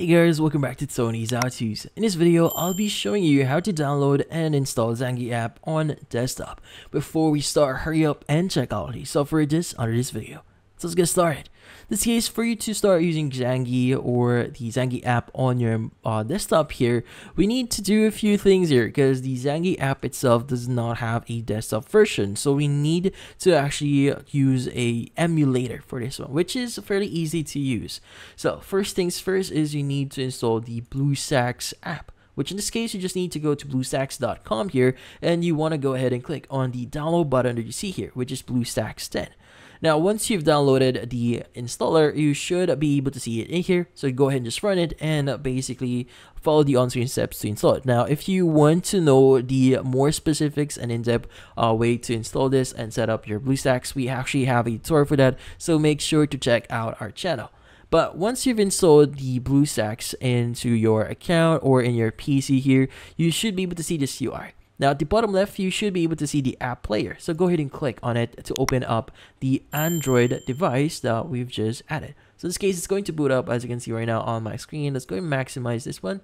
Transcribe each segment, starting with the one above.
Hey guys, welcome back to Tony's To's. In this video, I'll be showing you how to download and install Zangi app on desktop. Before we start, hurry up and check out the software under this video. So let's get started. This case, for you to start using Zangi or the Zangi app on your uh, desktop here, we need to do a few things here because the Zangi app itself does not have a desktop version. So we need to actually use a emulator for this one, which is fairly easy to use. So first things first is you need to install the BlueStacks app which in this case you just need to go to bluestacks.com here and you want to go ahead and click on the download button that you see here which is BlueStacks 10 now, once you've downloaded the installer, you should be able to see it in here. So go ahead and just run it and basically follow the on-screen steps to install it. Now, if you want to know the more specifics and in-depth uh, way to install this and set up your BlueStacks, we actually have a tutorial for that. So make sure to check out our channel. But once you've installed the BlueStacks into your account or in your PC here, you should be able to see this UI. Now at the bottom left, you should be able to see the app player. So go ahead and click on it to open up the Android device that we've just added. So in this case, it's going to boot up as you can see right now on my screen. Let's go and maximize this one.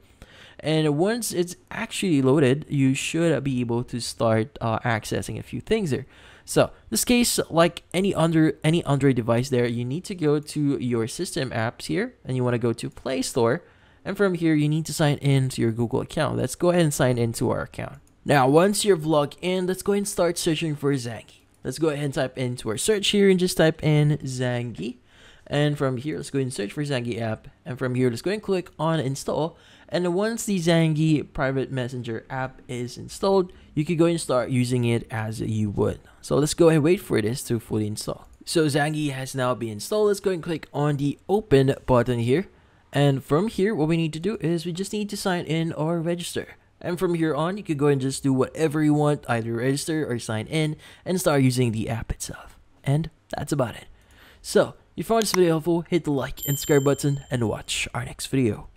And once it's actually loaded, you should be able to start uh, accessing a few things here. So this case, like any under any Android device there, you need to go to your system apps here and you want to go to Play Store. And from here, you need to sign in to your Google account. Let's go ahead and sign into our account. Now, once you've logged in, let's go ahead and start searching for Zangi. Let's go ahead and type into our search here and just type in Zangi. And from here, let's go and search for Zangi app. And from here, let's go and click on install. And once the Zangi private messenger app is installed, you can go and start using it as you would. So let's go and wait for this to fully install. So Zangi has now been installed. Let's go and click on the open button here. And from here, what we need to do is we just need to sign in or register. And from here on, you can go and just do whatever you want, either register or sign in and start using the app itself. And that's about it. So, if you found this video helpful, hit the like and subscribe button and watch our next video.